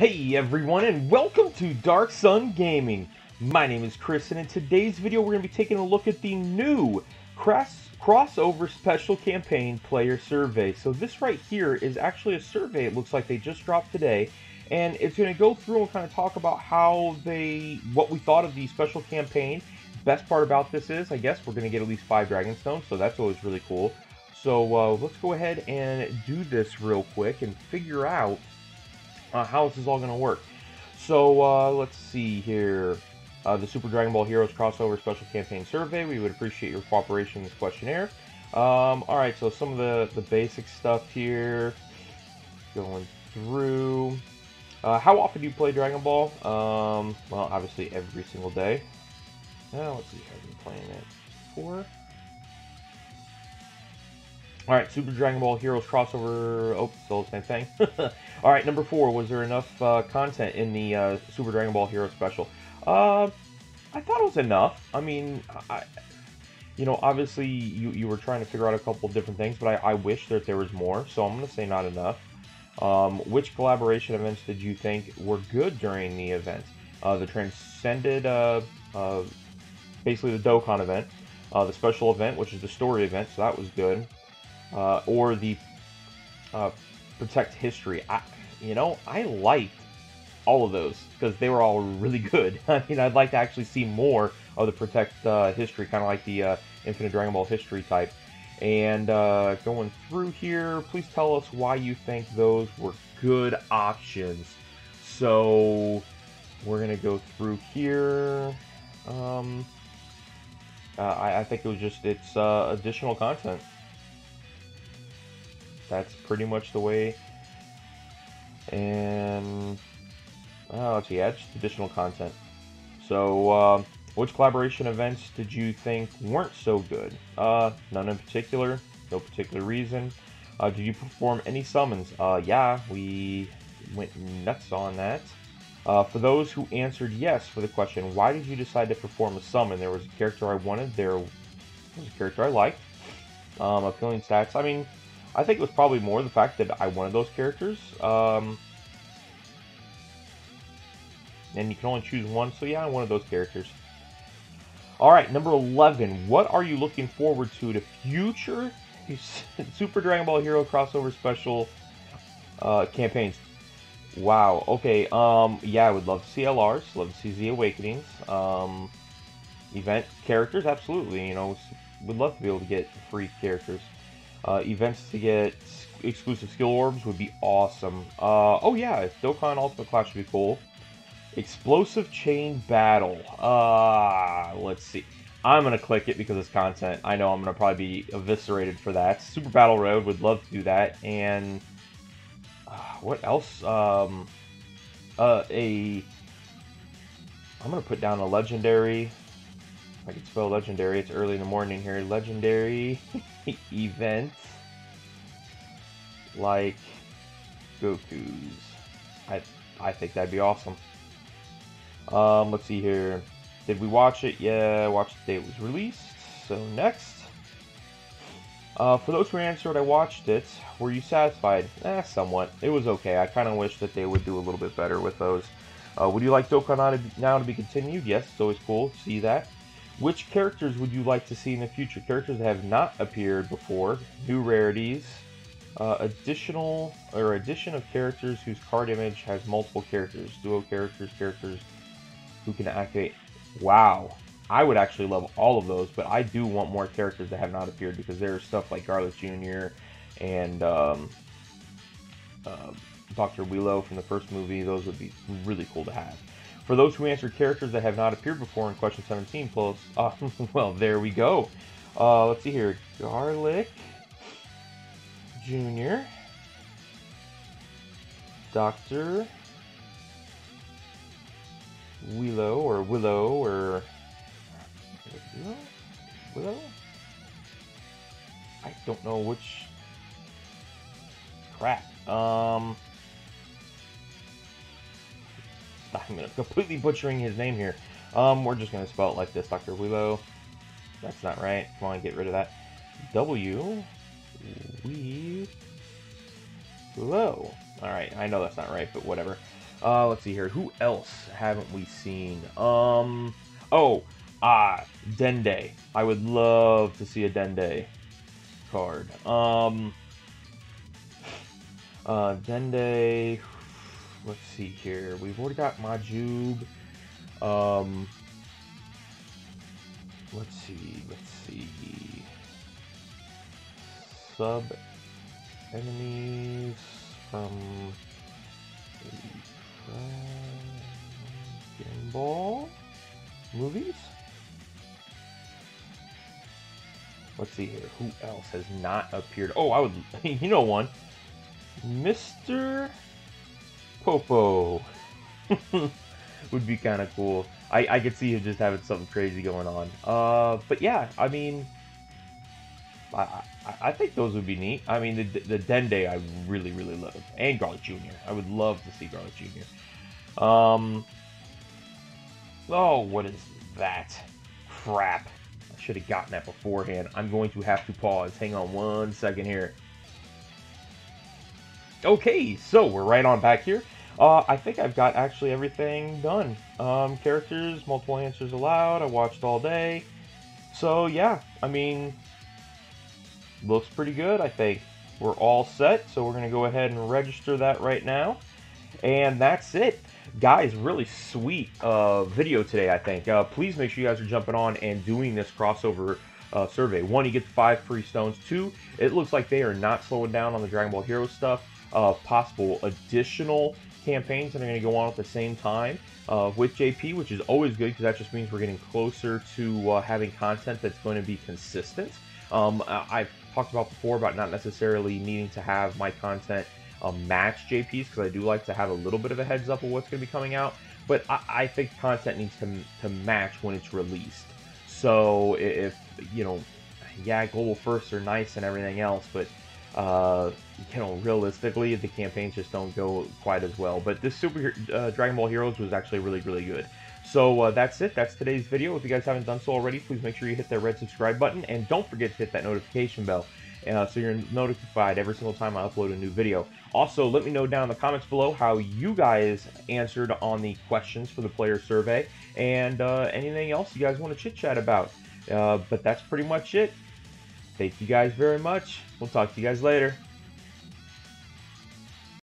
Hey everyone and welcome to Darkson Gaming. My name is Chris and in today's video we're going to be taking a look at the new cross crossover special campaign player survey. So this right here is actually a survey it looks like they just dropped today and it's going to go through and kind of talk about how they what we thought of the special campaign. Best part about this is I guess we're going to get at least 5 dragon stones so that's always really cool. So uh, let's go ahead and do this real quick and figure out uh, how this is all going to work. So uh, let's see here. Uh, the Super Dragon Ball Heroes crossover special campaign survey. We would appreciate your cooperation in this questionnaire. Um, all right, so some of the, the basic stuff here. Going through. Uh, how often do you play Dragon Ball? Um, well, obviously every single day. Now, let's see, I've been playing it for. Alright, Super Dragon Ball Heroes crossover. Oh, still the same thing. Alright, number four. Was there enough uh, content in the uh, Super Dragon Ball Heroes special? Uh, I thought it was enough. I mean, I, you know, obviously you, you were trying to figure out a couple of different things, but I, I wish that there was more, so I'm going to say not enough. Um, which collaboration events did you think were good during the event? Uh, the Transcended, uh, uh, basically the Dokkan event, uh, the special event, which is the story event, so that was good, uh, or the uh, Protect History. I, you know, I liked all of those because they were all really good. I mean, I'd like to actually see more of the Protect uh, history, kind of like the uh, Infinite Dragon Ball history type. And uh, going through here, please tell us why you think those were good options. So we're gonna go through here. Um, uh, I, I, think it was just it's additional content. That's pretty much the way. And Oh, let's see, add additional content. So, uh, which collaboration events did you think weren't so good? Uh, none in particular, no particular reason. Uh, did you perform any summons? Uh, yeah, we went nuts on that. Uh, for those who answered yes for the question, why did you decide to perform a summon? There was a character I wanted, there was a character I liked. Um, appealing stats, I mean, I think it was probably more the fact that I wanted those characters. Um, and you can only choose one, so yeah, one of those characters. Alright, number 11. What are you looking forward to to future Super Dragon Ball Hero crossover special uh, campaigns? Wow, okay, um, yeah, I would love to see LRs, love to see Z Awakenings, um, event characters, absolutely, you know, would love to be able to get free characters. Uh, events to get exclusive skill orbs would be awesome. Uh, oh yeah, Dokkan Ultimate Clash would be cool. Explosive Chain Battle. Uh, let's see. I'm going to click it because it's content. I know I'm going to probably be eviscerated for that. Super Battle Road would love to do that. And uh, what else? Um, uh, a... I'm going to put down a legendary... I can spell legendary. It's early in the morning here. Legendary event. Like Goku's. I, I think that'd be awesome. Um, let's see here. Did we watch it? Yeah, watched the day it was released. So next. Uh, for those who answered, I watched it. Were you satisfied? Eh, somewhat. It was okay. I kind of wish that they would do a little bit better with those. Uh, would you like Dokkan now to be continued? Yes, it's always cool see that. Which characters would you like to see in the future? Characters that have not appeared before, new rarities, uh, additional or addition of characters whose card image has multiple characters, duo characters, characters who can activate. Wow. I would actually love all of those, but I do want more characters that have not appeared because there's stuff like Garlic Jr. and um, uh, Dr. Willow from the first movie. Those would be really cool to have. For those who answered characters that have not appeared before in question 17, plus, uh, well, there we go. Uh, let's see here. Garlic Jr. Dr. Willow or Willow or Willow? Willow? I don't know which. Crap. Um. I'm gonna completely butchering his name here. Um, we're just gonna spell it like this, Dr. Willow. That's not right. Come on, get rid of that. W. We. Alright, I know that's not right, but whatever. Uh, let's see here. Who else haven't we seen? Um, oh, ah, Dende. I would love to see a Dende card. Um, uh, Dende. Let's see here. We've already got Majuub. Um, let's see. Let's see. Sub enemies from Ball movies. Let's see here. Who else has not appeared? Oh, I would. You know one. Mr. Popo would be kind of cool. I, I could see him just having something crazy going on. Uh, but yeah, I mean, I, I, I think those would be neat. I mean, the, the Dende I really, really love. And Garlic Jr. I would love to see Garlic Jr. Um, oh, what is that? Crap. I should have gotten that beforehand. I'm going to have to pause. Hang on one second here. Okay, so we're right on back here. Uh, I think I've got actually everything done. Um, characters, multiple answers allowed. I watched all day. So yeah, I mean, looks pretty good, I think. We're all set, so we're going to go ahead and register that right now. And that's it. Guys, really sweet uh, video today, I think. Uh, please make sure you guys are jumping on and doing this crossover uh, survey. One, you get five free stones. Two, it looks like they are not slowing down on the Dragon Ball Hero stuff. Uh, possible additional campaigns that are going to go on at the same time uh, with JP, which is always good because that just means we're getting closer to uh, having content that's going to be consistent. Um, I've talked about before about not necessarily needing to have my content um, match JP's because I do like to have a little bit of a heads up of what's going to be coming out. But I, I think content needs to, to match when it's released. So if, you know, yeah, global firsts are nice and everything else, but uh, you know, realistically, the campaigns just don't go quite as well. But this Super uh, Dragon Ball Heroes was actually really, really good. So uh, that's it. That's today's video. If you guys haven't done so already, please make sure you hit that red subscribe button. And don't forget to hit that notification bell uh, so you're notified every single time I upload a new video. Also, let me know down in the comments below how you guys answered on the questions for the player survey and uh, anything else you guys want to chit-chat about. Uh, but that's pretty much it. Thank you guys very much. We'll talk to you guys later.